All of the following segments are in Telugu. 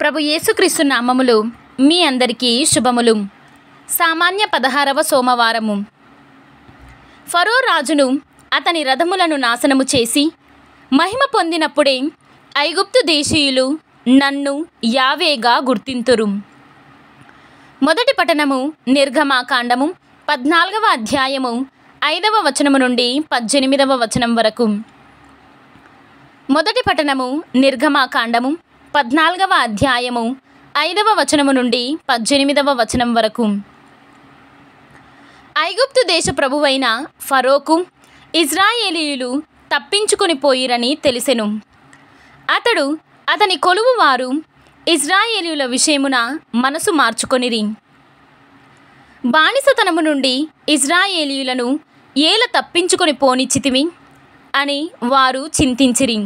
ప్రభు యేసుక్రీస్తు నామములు మీ అందరికీ శుభములు. సామాన్య పదహారవ సోమవారము. ఫరో రాజును అతని రథములను నాశనము చేసి మహిమ పొందినప్పుడే ఐగుప్తు దేశీయులు నన్ను యావేగా గుర్తింతురు. మొదటి పఠనము నిర్గమాకాండము పద్నాలుగవ అధ్యాయము ఐదవ వచనము నుండి పద్దెనిమిదవ వచనం వరకు. మొదటి పఠనము నిర్గమాకాండము పద్నాలుగవ అధ్యాయము ఐదవ వచనము నుండి పద్దెనిమిదవ వచనం వరకు. ఐగుప్తు దేశ ప్రభువైన ఫరోకు ఇజ్రాయేలీయులు తప్పించుకొని పోయిరని తెలిసెను. అతడు అతని కొలువు వారు ఇజ్రాయేలీయుల విషయమున మనసు మార్చుకొనిరి. బానిసతనము నుండి ఇజ్రాయేలీయులను ఏల తప్పించుకొని పోనిచ్చితివి అని వారు చింతించిరి.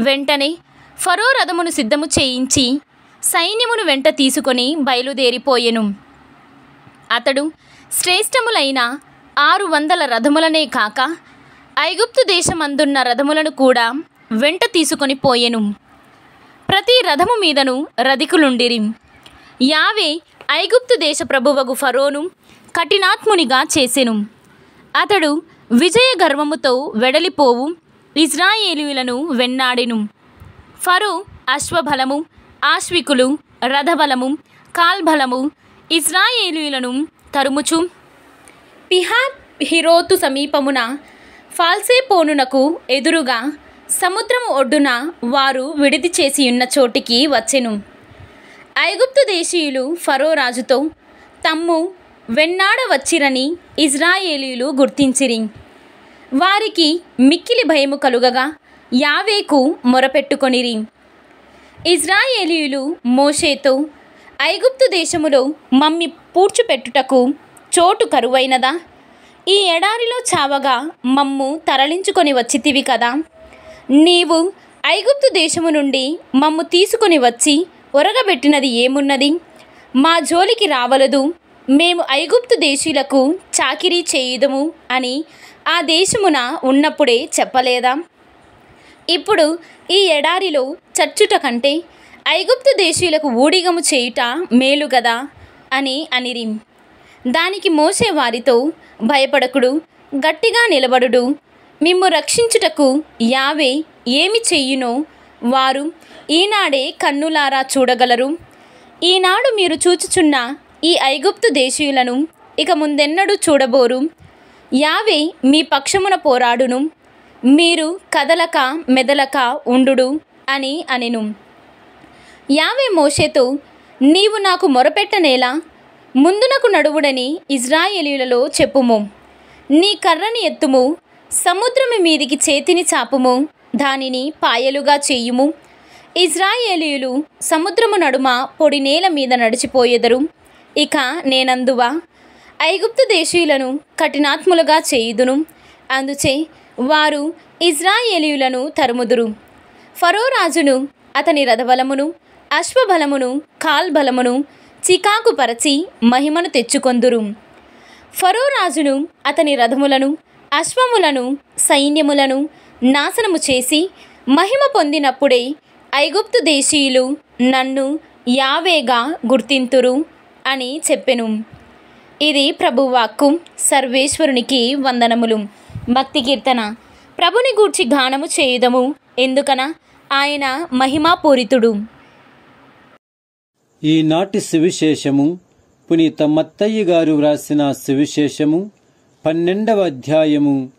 వెంటనే ఫరో రథమును సిద్ధము చేయించి సైన్యమును వెంట తీసుకొని బయలుదేరిపోయెను. అతడు శ్రేష్టములైన ఆరు వందల రథములనే కాక ఐగుప్తు దేశమందున్న రథములను కూడా వెంట తీసుకొని పోయెను. ప్రతి రథము మీదను రధికులుండిరి యావే ఐగుప్తు దేశ ప్రభువగు ఫరోను కఠినాత్మునిగా చేసెను. అతడు విజయ గర్వముతో వెడలిపోవు ఇజ్రాయేలీలను వెన్నాడెను. ఫరో అశ్వబలము ఆశ్వికులు రథబలము కాల్బలము ఇజ్రాయేలీయులను తరుముచు. పిహార్ హిరోతు సమీపమున ఫాల్సేపోనునకు ఎదురుగా సముద్రము ఒడ్డున వారు విడిది చేసి ఉన్న చోటికి వచ్చెను. ఐగుప్తు దేశీయులు ఫరో రాజుతో తమ్ము వెన్నాడ వచ్చిరని ఇజ్రాయేలీయులు గుర్తించిరి. వారికి మిక్కిలి భయము కలుగగా యావేకు మొరపెట్టుకొనిరి. ఇజ్రాయేలీయులు మోషేతో ఐగుప్తు దేశములో మమ్మి పూడ్చిపెట్టుటకు చోటు కరువైనదా? ఈ ఎడారిలో చావగా మమ్ము తరలించుకొని వచ్చితివి కదా? నీవు ఐగుప్తు దేశము నుండి మమ్ము తీసుకొని వచ్చి ఒరగబెట్టినది ఏమున్నది? మా జోలికి రావలదు. మేము ఐగుప్తు దేశీయులకు చాకిరీ చేయుదము అని ఆ దేశమున ఉన్నప్పుడే చెప్పలేదా? ఇప్పుడు ఈ ఎడారిలో చచ్చుట కంటే ఐగుప్తు దేశీయులకు ఊడిగము చేయుట మేలు గదా? అని అనిరి. దానికి మోసే వారితో భయపడకుడు గట్టిగా నిలబడుడు. మిమ్ము రక్షించుటకు యావే ఏమి చెయ్యునో వారు ఈనాడే కన్నులారా చూడగలరు. ఈనాడు మీరు చూచుచున్న ఈ ఐగుప్తు దేశీయులను ఇక ముందెన్నడూ చూడబోరు. యావే మీ పక్షమున పోరాడును. మీరు కదలక మెదలక ఉండుడు అని అనెను. యావే మోషేతో నీవు నాకు మొరపెట్టనేలా ముందునకు నడువుడని ఇజ్రాయేలీలలో చెప్పుము. నీ కర్రని ఎత్తుము సముద్రము మీదికి చేతిని చాపుము దానిని పాయలుగా చేయుము. ఇజ్రాయేలీయులు సముద్రము నడుమ పొడి నేల మీద నడిచిపోయెదరు. ఇక నేనందువా? ఐగుప్తు దేశీయులను కఠినాత్ములుగా చేయుదును. అందుచే వారు ఇజ్రాయేలీయులను తరుముదురు. ఫరో రాజును అతని రథబలమును అశ్వబలమును కాల్బలమును చికాకు పరచి మహిమను తెచ్చుకొందురు. ఫరో రాజును అతని రథములను అశ్వములను సైన్యములను నాశనము చేసి మహిమ పొందినప్పుడే ఐగుప్తు దేశీయులు నన్ను యావేగా గుర్తింతురు అని చెప్పెను. ఇది ప్రభువాక్కు సర్వేశ్వరునికి వందనములు. భక్తి కీర్తన. ప్రభుని గూర్చి గానము చేయుదము. ఎందుకన? ఆయన మహిమాపూరితుడు. ఈనాటి సువిశేషము పునీత మత్తయ్య గారు వ్రాసిన సువిశేషము పన్నెండవ అధ్యాయము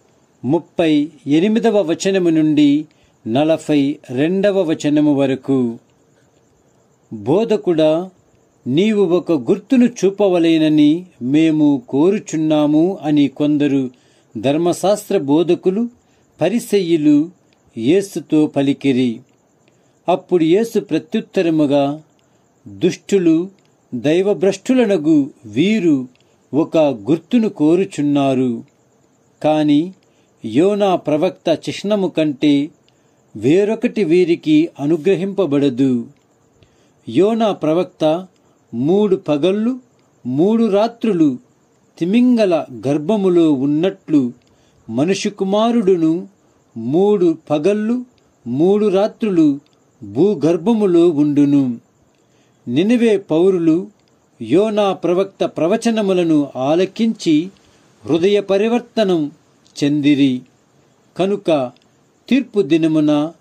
ముప్పై ఎనిమిదవ వచనము నుండి నలభై రెండవ వచనము వరకు. బోధకుడా నీవు ఒక గుర్తును చూపవలేనని మేము కోరుచున్నాము అని కొందరు ధర్మశాస్త్ర బోధకులు పరిసయ్యులు యేసుతో పలికిరి. అప్పుడు యేసు ప్రత్యుత్తరముగా దుష్టులు దైవభ్రష్టులనగు వీరు ఒక గుర్తును కోరుచున్నారు. కాని యోనా ప్రవక్త చిహ్నము కంటే వేరొకటి వీరికి అనుగ్రహింపబడదు. యోనా ప్రవక్త మూడు పగళ్ళు మూడు రాత్రులు తిమింగల గర్భములో ఉన్నట్లు మనుషు కుమారుడును మూడు పగళ్ళు మూడు రాత్రులు భూగర్భములో ఉండును. నినివే పౌరులు యోనా ప్రవక్త ప్రవచనములను ఆలకించి హృదయ పరివర్తనం చెందిరి. కనుక తీర్పు దినమున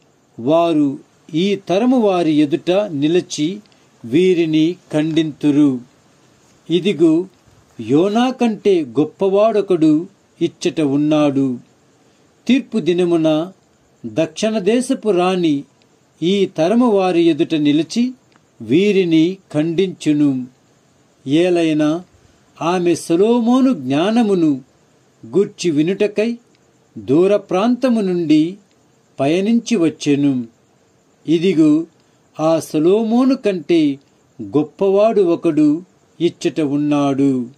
వారు ఈ తరము వారి ఎదుట నిలిచి వీరిని ఖండింతురు. ఇదిగో యోనా కంటే గొప్పవాడొకడు ఇచ్చట ఉన్నాడు. తీర్పు దినమున దక్షిణ దేశపు రాణి ఈ తరము వారి ఎదుట నిలిచి వీరిని ఖండించును. ఏలైనా ఆమె సొలోమోను జ్ఞానమును గూర్చి వినుటకై దూర ప్రాంతము నుండి పయనించి వచ్చెను. ఇదిగో ఆ సొలోమోను కంటే గొప్పవాడు ఒకడు ఇచ్చట ఉన్నాడు.